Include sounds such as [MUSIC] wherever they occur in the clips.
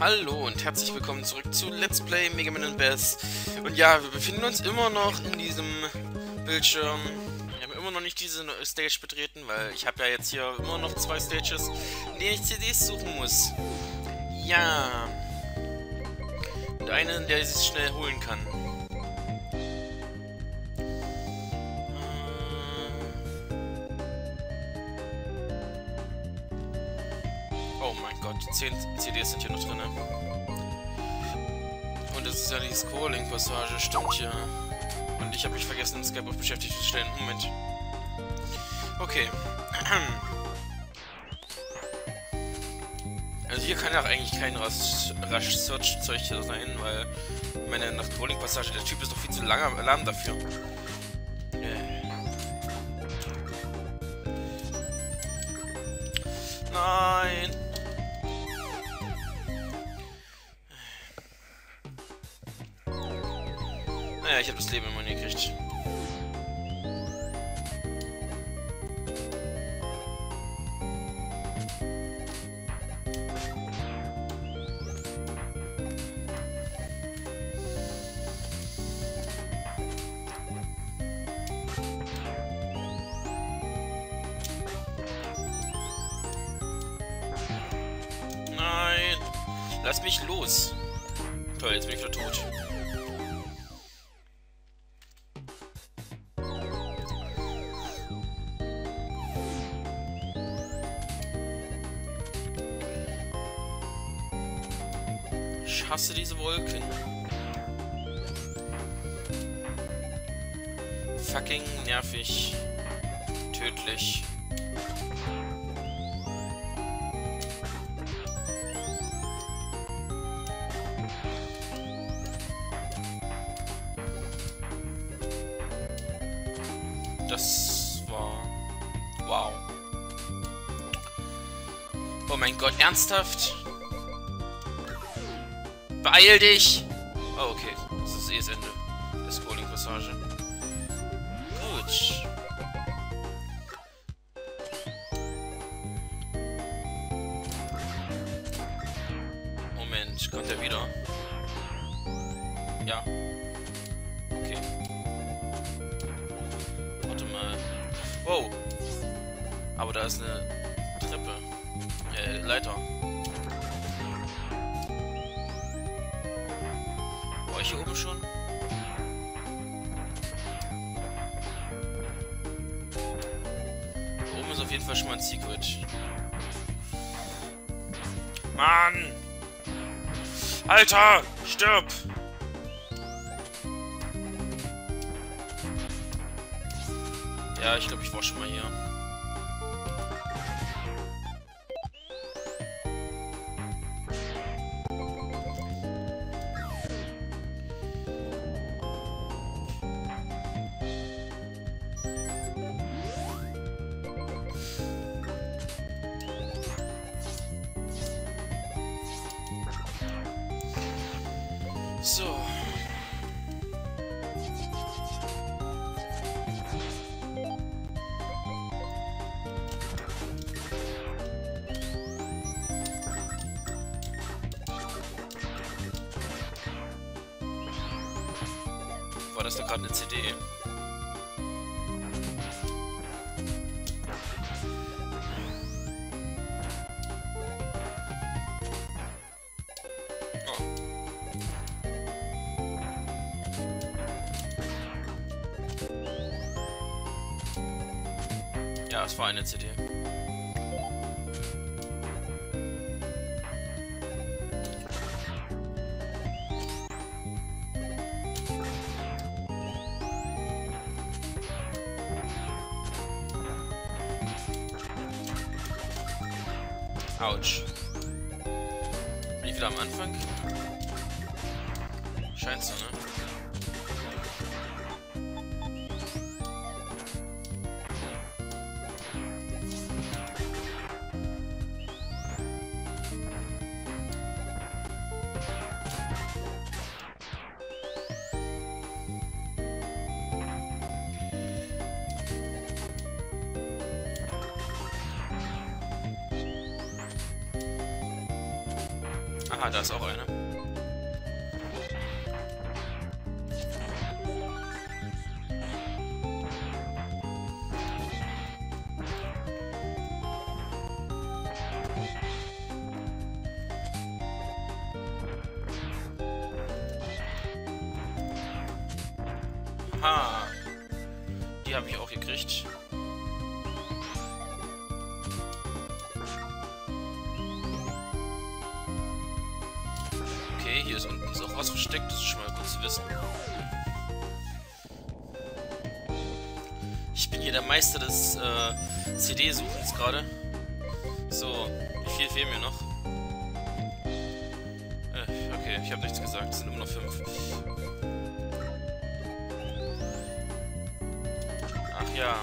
Hallo und herzlich willkommen zurück zu Let's Play Mega Man Bass. Und ja, wir befinden uns immer noch in diesem Bildschirm. Wir haben immer noch nicht diese Stage betreten, weil ich habe ja jetzt hier immer noch zwei Stages, in denen ich CDs suchen muss. Ja. Und einen, der sich schnell holen kann. 10 CDs sind hier noch drin. Und das ist ja die Scrolling-Passage, stimmt ja. Und ich habe mich vergessen, Skype auf beschäftigt zu stellen. Moment. Okay. Also hier kann ja eigentlich kein Rush-Search-Zeug sein, weil meine nach Scrolling-Passage, der Typ ist doch viel zu langer Alarm dafür. Naja, ich habe das Leben immer nie gekriegt. Das war... Wow. Oh mein Gott, ernsthaft? Beeil dich! Oh, okay. Gerade eine CD? Autsch. Bin ich wieder am Anfang? Scheint so, ne? Aha. Die habe ich auch gekriegt. Okay, hier ist unten ist auch was versteckt. Das ist schon mal gut zu wissen. Ich bin hier der Meister des äh, CD-Suchens gerade. So, wie viel fehlen mir noch? Äh, okay, ich habe nichts gesagt. Es sind immer noch fünf. Ja.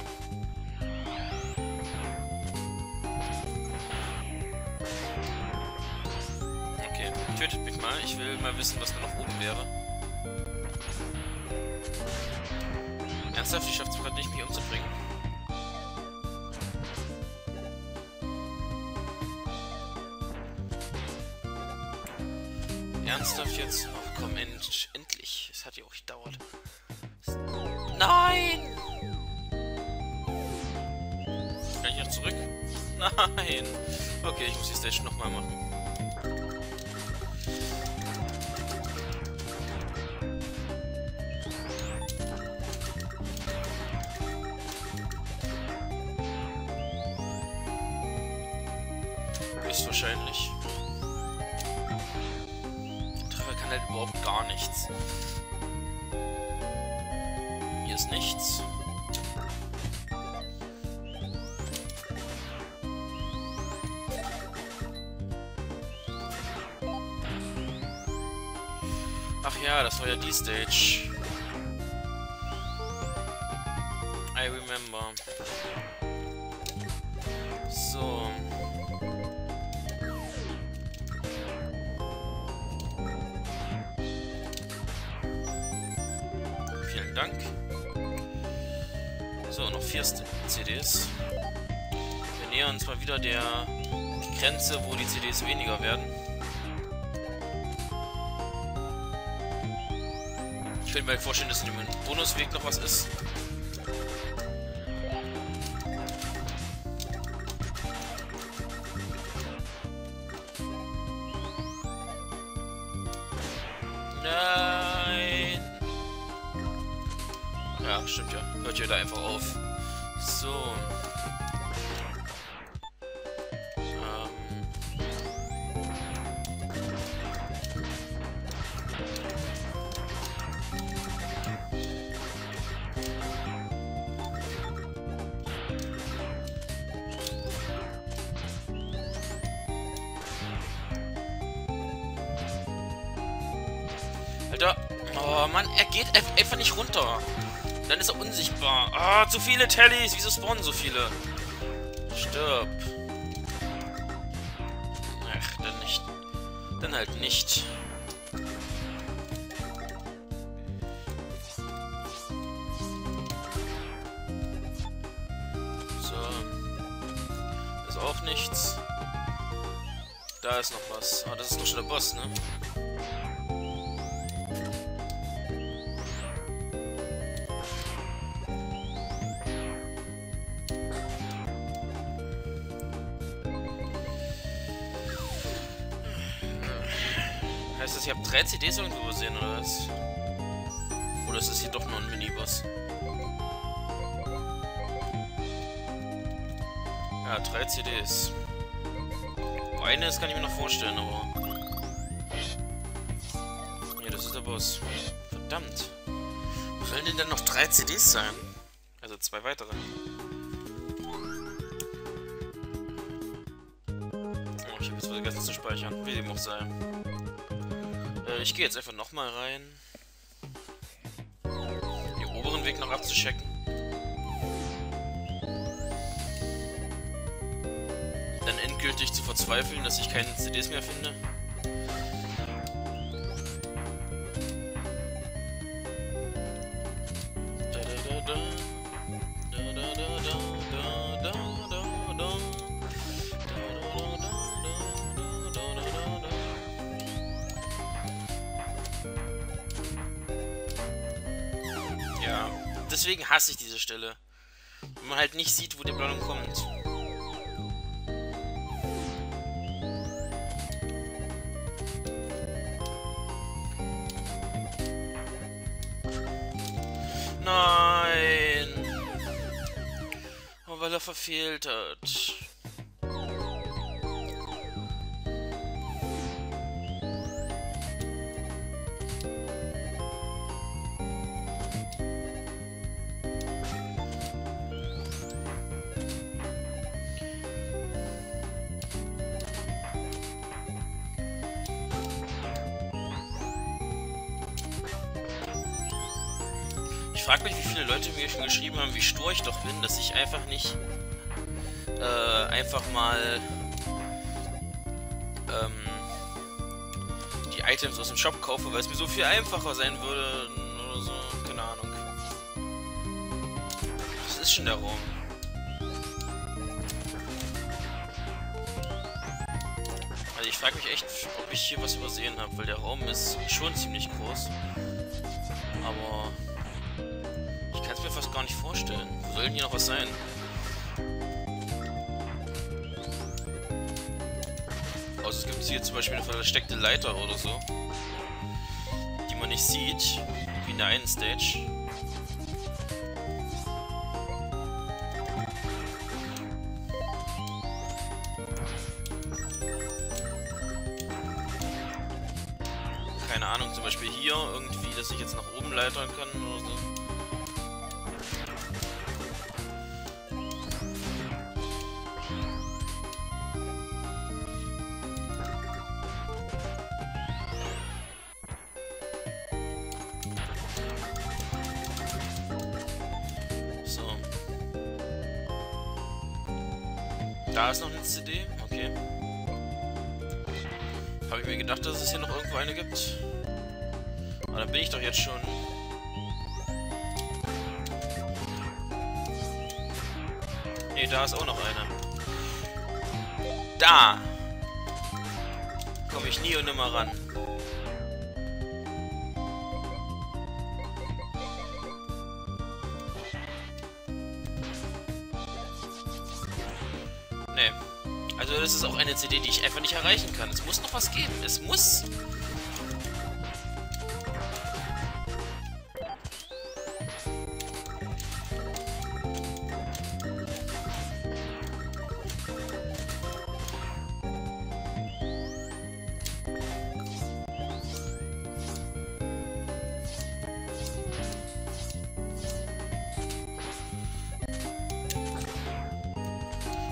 Okay, tötet mich mal. Ich will mal wissen, was da noch oben wäre. Nein! Okay, ich muss die Station nochmal machen. Uns mal wieder der Grenze, wo die CDs weniger werden. Ich könnte mir halt vorstellen, dass in dem Bonusweg noch was ist. Nein! Ja, stimmt ja. Hört ihr da einfach auf. So. Zu viele Tellys. Wieso spawnen so viele? Stirb. Ach, dann nicht. Dann halt nicht. So. Ist auch nichts. Da ist noch was. Ah, das ist doch schon der Boss, ne? Drei CDs irgendwo übersehen, oder was? Oder ist das hier doch nur ein Miniboss? Ja, drei CDs. Eine, das kann ich mir noch vorstellen, aber... Ja, das ist der Boss. Verdammt. Wo sollen denn dann noch drei CDs sein? Also zwei weitere. Oh, ich habe jetzt vergessen zu speichern. Wie dem auch sei. Ich gehe jetzt einfach nochmal rein. Den oberen Weg noch abzuchecken. Dann endgültig zu verzweifeln, dass ich keine CDs mehr finde. Hasse ich diese Stelle. Wenn man halt nicht sieht, wo die Belohnung kommt. Nein! Oh, weil er verfehlt hat. Frage mich, wie viele Leute mir schon geschrieben haben, wie stur ich doch bin, dass ich einfach nicht äh, einfach mal ähm, die Items aus dem Shop kaufe, weil es mir so viel einfacher sein würde oder so, keine Ahnung. Was ist schon der Raum? Also ich frage mich echt, ob ich hier was übersehen habe, weil der Raum ist schon ziemlich groß. Vorstellen. Wo soll denn hier noch was sein? Außer es gibt hier zum Beispiel eine versteckte Leiter oder so. Die man nicht sieht. Wie in der einen Stage. Keine Ahnung, zum Beispiel hier irgendwie, dass ich jetzt nach oben leitern kann oder so. Geben. Es muss...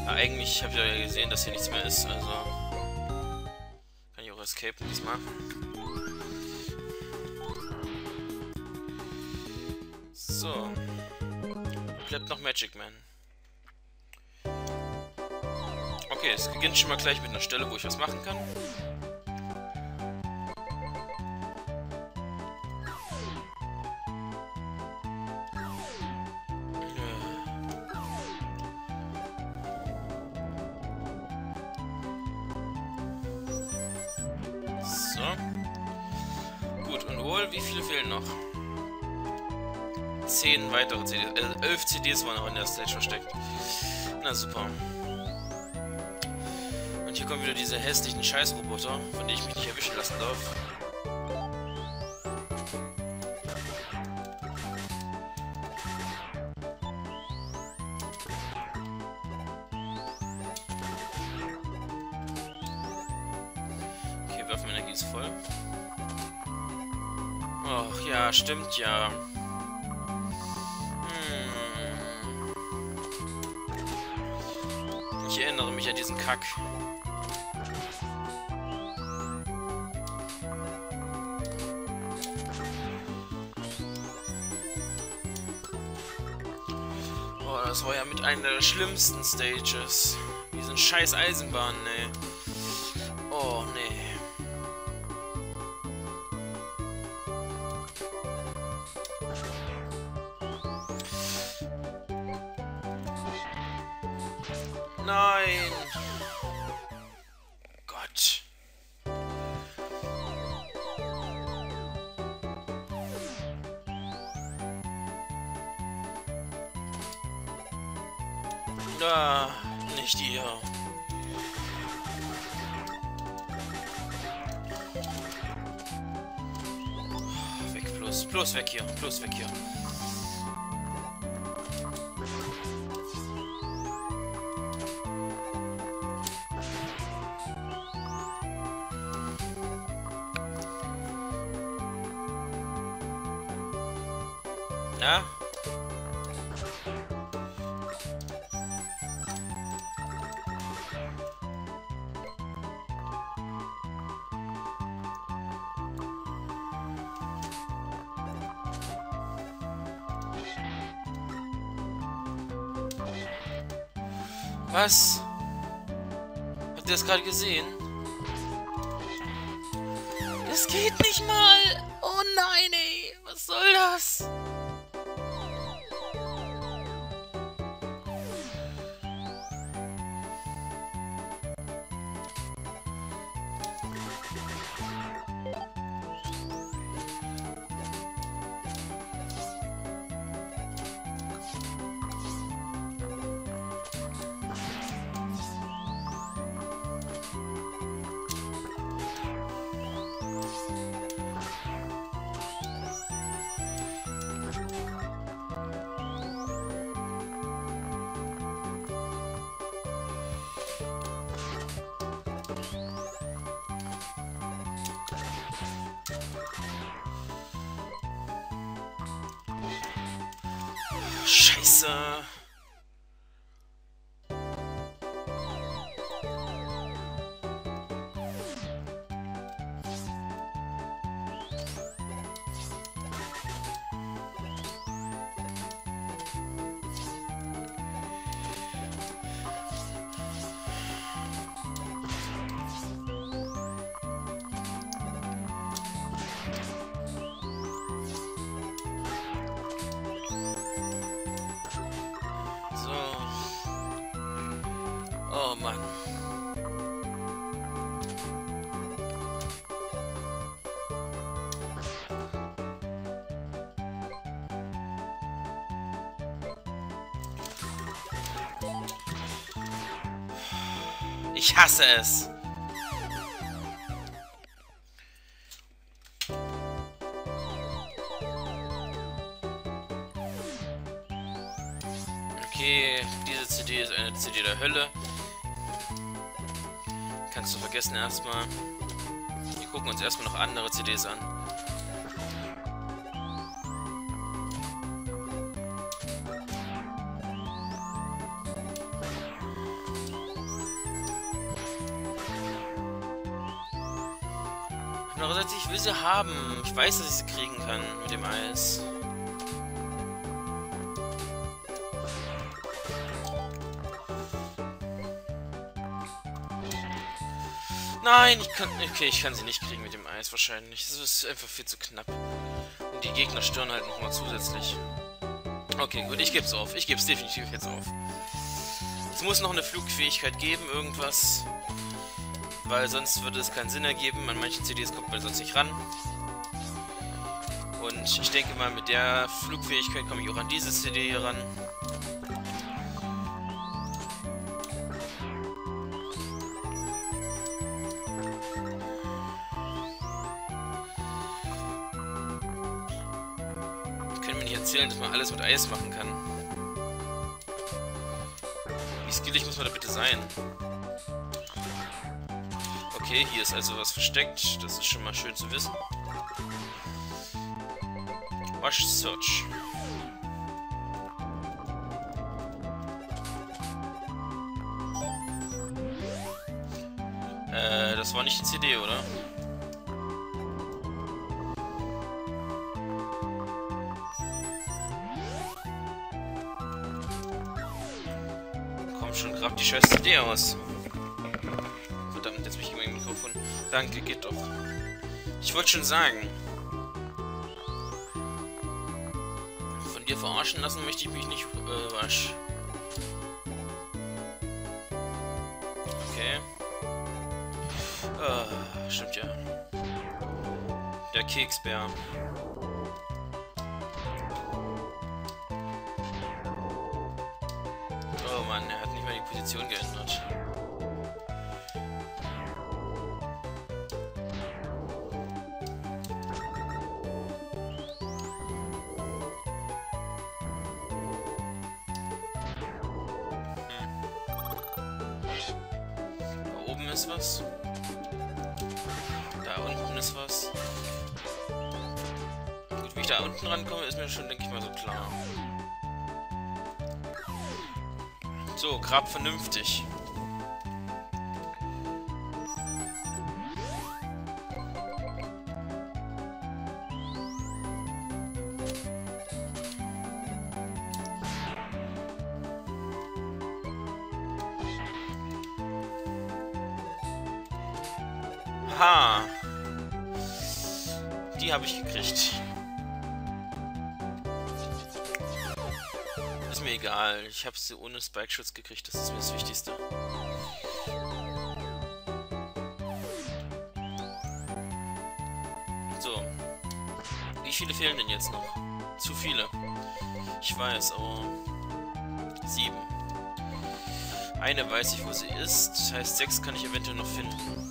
eigentlich habe ich ja gesehen, dass hier nichts mehr ist, also kann ich auch escape diesmal. So. Bleibt noch Magic Man. Okay, es beginnt schon mal gleich mit einer Stelle, wo ich was machen kann. Fehlen noch? Zehn weitere CDs. Äh, elf CDs waren noch in der Stage versteckt. Na super. Und hier kommen wieder diese hässlichen Scheißroboter, von denen ich mich nicht erwischen lassen darf. Stimmt ja. Hm. Ich erinnere mich an diesen Kack. Oh, das war ja mit einer der schlimmsten Stages. Diesen scheiß Eisenbahnen, ey. Nein! Gott. Ah, nicht ihr. Weg, bloß, bloß weg hier, bloß weg hier. Was? Habt ihr das gerade gesehen? Das geht nicht mal! Oh nein, ey! Was soll das? Ich hasse es. Okay, diese CD ist eine CD der Hölle. Kannst du vergessen erstmal. Wir gucken uns erstmal noch andere CDs an. Andererseits, ich will sie haben. Ich weiß, dass ich sie kriegen kann mit dem Eis. Nein, ich kann. Okay, ich kann sie nicht kriegen mit dem Eis wahrscheinlich. Das ist einfach viel zu knapp. Und die Gegner stören halt nochmal zusätzlich. Okay, gut, ich geb's auf. Ich geb's definitiv jetzt auf. Es muss noch eine Flugfähigkeit geben, irgendwas. Weil sonst würde es keinen Sinn ergeben. An manchen CDs kommt man sonst nicht ran. Und ich denke mal, mit der Flugfähigkeit komme ich auch an diese CD hier ran. können mir nicht erzählen, dass man alles mit Eis machen kann. Wie skillig muss man da bitte sein? Okay, hier ist also was versteckt. Das ist schon mal schön zu wissen. Wash Search. Äh, das war nicht die CD, oder? Komm schon, grab die scheiß CD aus. Danke, geht doch. Ich wollte schon sagen. Von dir verarschen lassen möchte ich mich nicht, äh, wasch. Okay. Ah, stimmt ja. Der Keksbär. Oh Mann, er hat nicht Animation geändert. Ist was. Da unten ist was. Gut, wie ich da unten rankomme, ist mir schon, denke ich mal, so klar. So, grab vernünftig. Sie ohne Spike-Schutz gekriegt. Das ist mir das Wichtigste. So. Wie viele fehlen denn jetzt noch? Zu viele. Ich weiß, aber... Sieben. Eine weiß ich, wo sie ist. Das heißt, sechs kann ich eventuell noch finden.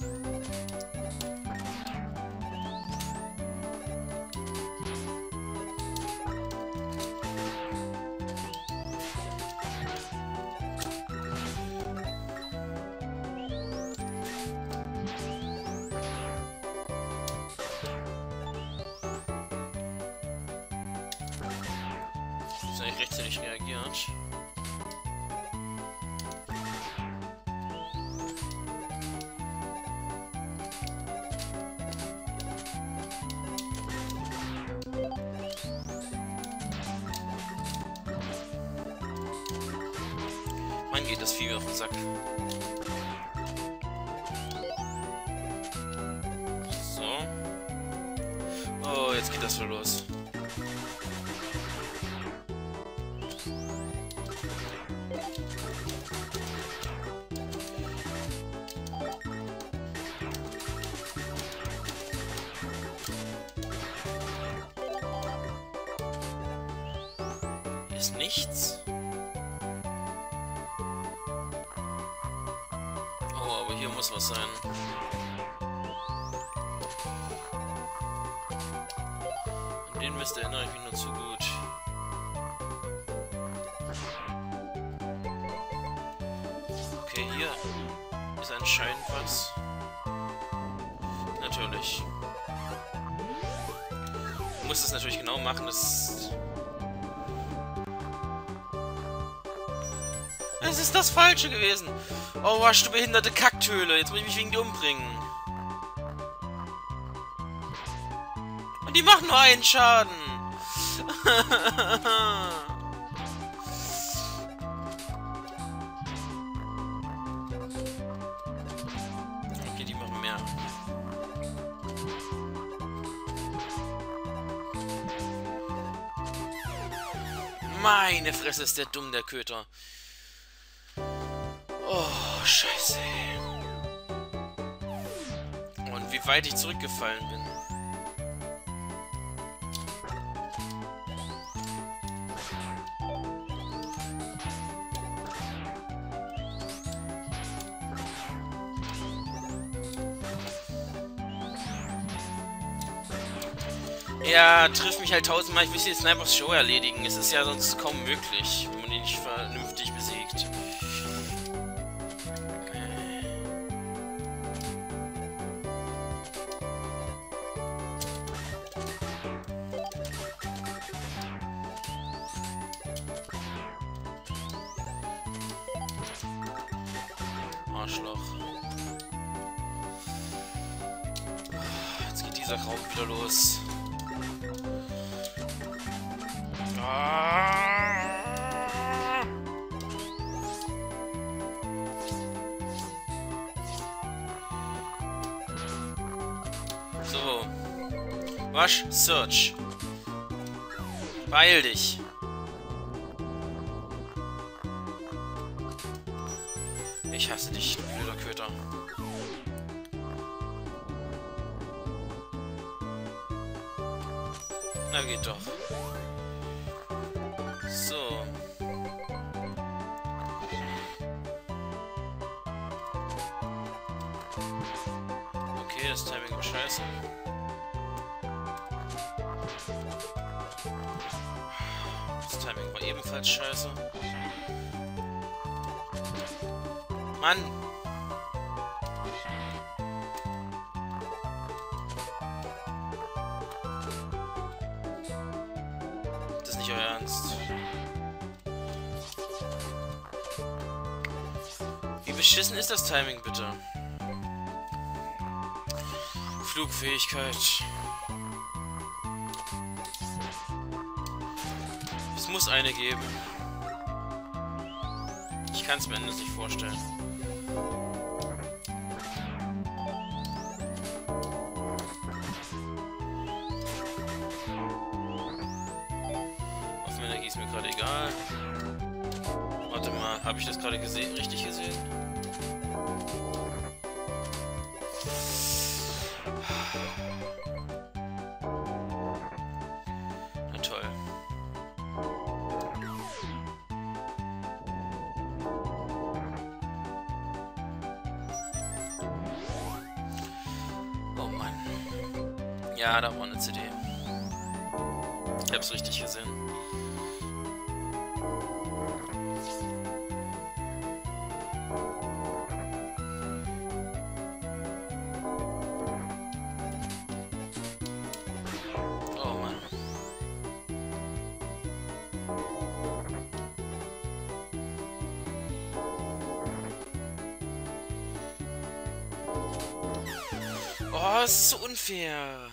Schon los. ist nichts. Oh, aber hier muss was sein. Anscheinend was. Natürlich. Du musst es natürlich genau machen, das Es ist das Falsche gewesen. Oh, wasch, du behinderte Kacktöle. Jetzt muss ich mich wegen dir umbringen. Und die machen nur einen Schaden. [LAUGHS] Meine Fresse ist der dumm, der Köter. Oh, scheiße. Und wie weit ich zurückgefallen bin. Ja, trifft mich halt tausendmal. Ich will jetzt einfach Show erledigen. Es ist ja sonst kaum möglich, wenn man ihn nicht vernünftig besiegt. Arschloch. Jetzt geht dieser Raum wieder los. So. Wasch, Search. Beeil dich. Ich hasse dich, blöder Köter. Na geht doch. Mann! Das ist nicht euer Ernst. Wie beschissen ist das Timing bitte? Flugfähigkeit. Es muss eine geben. Ich kann es mir endlich nicht vorstellen. Gerade gesehen, richtig gesehen? Na toll. Oh Mann. Ja, da war eine CD. Ich hab's richtig gesehen. Unfair.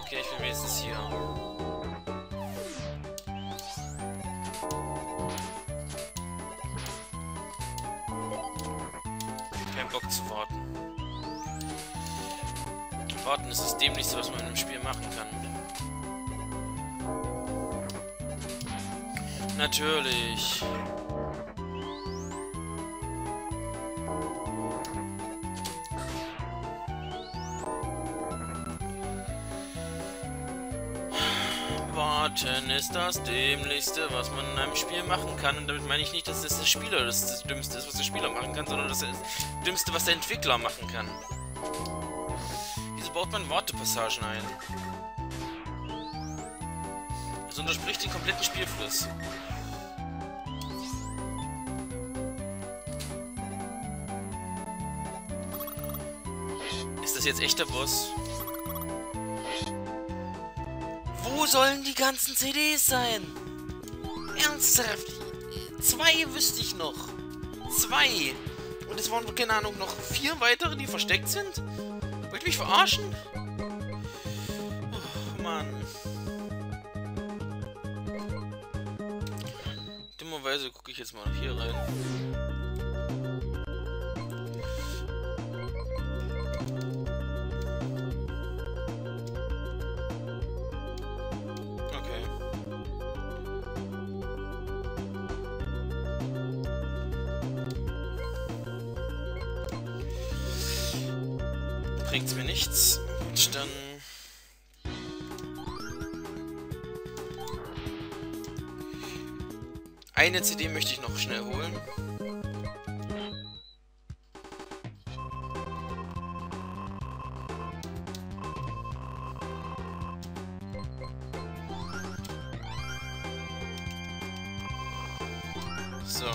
Okay, ich bin wenigstens hier. Kein Bock zu warten. Warten ist das Dämlichste, was man im Spiel machen kann. Natürlich. Ist das Dämlichste, was man in einem Spiel machen kann. Und damit meine ich nicht, dass das der Spieler das, das Dümmste ist, was der Spieler machen kann, sondern das das Dümmste, was der Entwickler machen kann. Wieso baut man Wartepassagen ein? Das unterspricht den kompletten Spielfluss. Ist das jetzt echt der Boss? Sollen die ganzen CDs sein? Ernsthaft? Zwei wüsste ich noch. Zwei. Und es waren, keine Ahnung, noch vier weitere, die versteckt sind? Wollt ihr mich verarschen? Oh, Mann. Dummerweise gucke ich jetzt mal hier rein. Bringt's mir nichts. Gut, dann... Eine CD möchte ich noch schnell holen. So.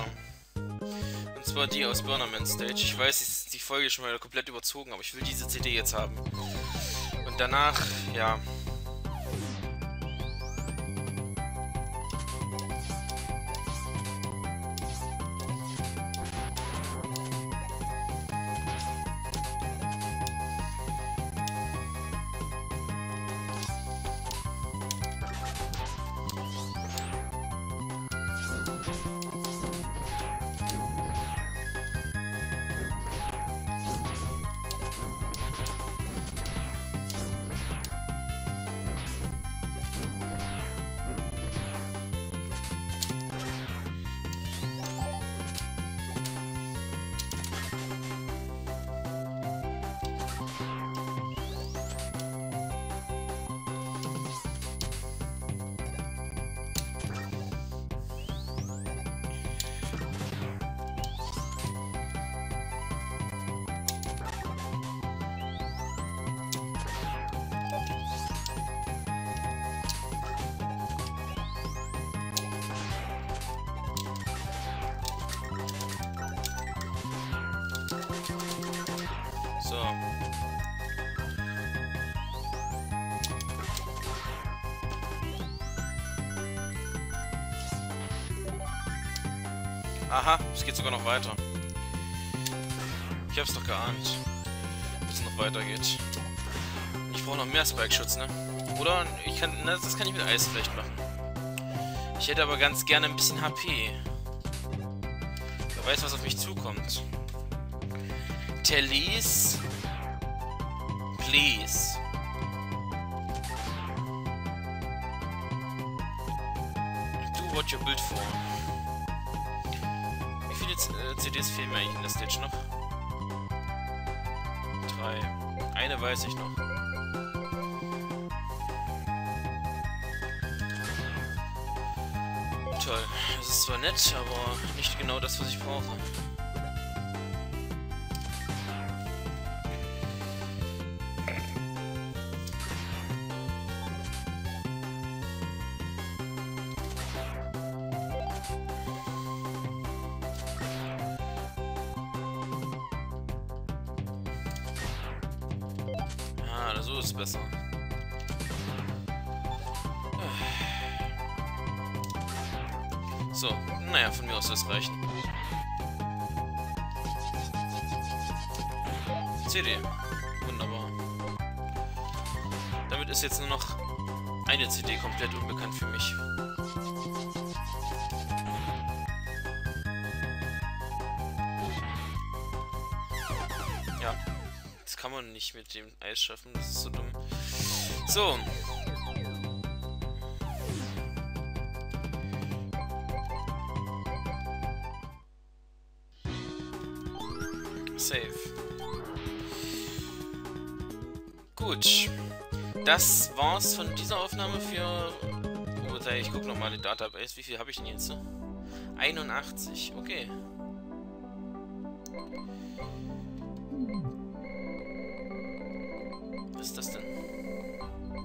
Und zwar die aus Burnerman Stage. Ich weiß, ist die Folge schon mal komplett überzogen, aber ich will diese CD jetzt haben. Und danach, ja. Aha, es geht sogar noch weiter. Ich hab's doch geahnt. Dass es noch weitergeht. Ich brauche noch mehr Spike-Schutz, ne? Oder ich kann. Ne, das kann ich mit Eis vielleicht machen. Ich hätte aber ganz gerne ein bisschen HP. Wer weiß, was auf mich zukommt. Tellis. Please. Do what you built for. Äh, CDs fehlen mir eigentlich in der Stage noch? Drei. Eine weiß ich noch. Toll. Das ist zwar nett, aber nicht genau das, was ich brauche. So, naja, von mir aus es reichen. CD. Wunderbar. Damit ist jetzt nur noch eine CD komplett unbekannt für mich. Ja. Das kann man nicht mit dem Eis schaffen, das ist so dumm. So, Das war's von dieser Aufnahme für... Oh, ich guck nochmal die Database. Wie viel habe ich denn jetzt? 81. Okay. Was ist das denn?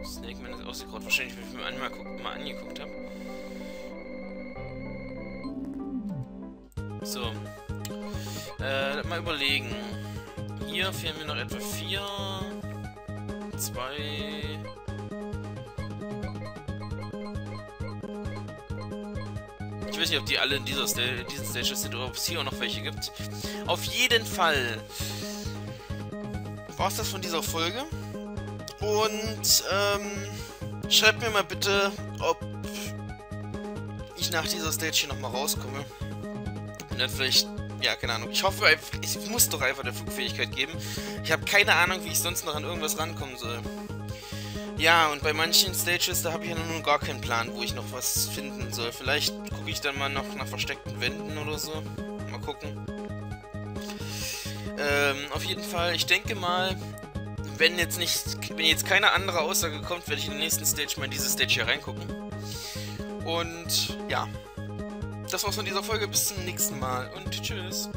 Snake Man ist ausgegraut. Wahrscheinlich, weil ich mir mal, mal angeguckt habe. So. Äh, mal überlegen. Hier fehlen mir noch etwa vier. Zwei. Ich weiß nicht, ob die alle in dieser Sta diesen Stages sind oder ob es hier auch noch welche gibt. Auf jeden Fall war es das von dieser Folge. Und ähm, schreibt mir mal bitte, ob ich nach dieser Stage hier nochmal rauskomme. Und dann vielleicht ja, keine Ahnung. Ich hoffe, ich muss doch einfach der Flugfähigkeit geben. Ich habe keine Ahnung, wie ich sonst noch an irgendwas rankommen soll. Ja, und bei manchen Stages, da habe ich ja nun gar keinen Plan, wo ich noch was finden soll. Vielleicht gucke ich dann mal noch nach versteckten Wänden oder so. Mal gucken. Ähm, auf jeden Fall, ich denke mal, wenn jetzt nicht, wenn jetzt keine andere Aussage kommt, werde ich in der nächsten Stage mal in diese Stage hier reingucken. Und ja, das war's von dieser Folge. Bis zum nächsten Mal und tschüss.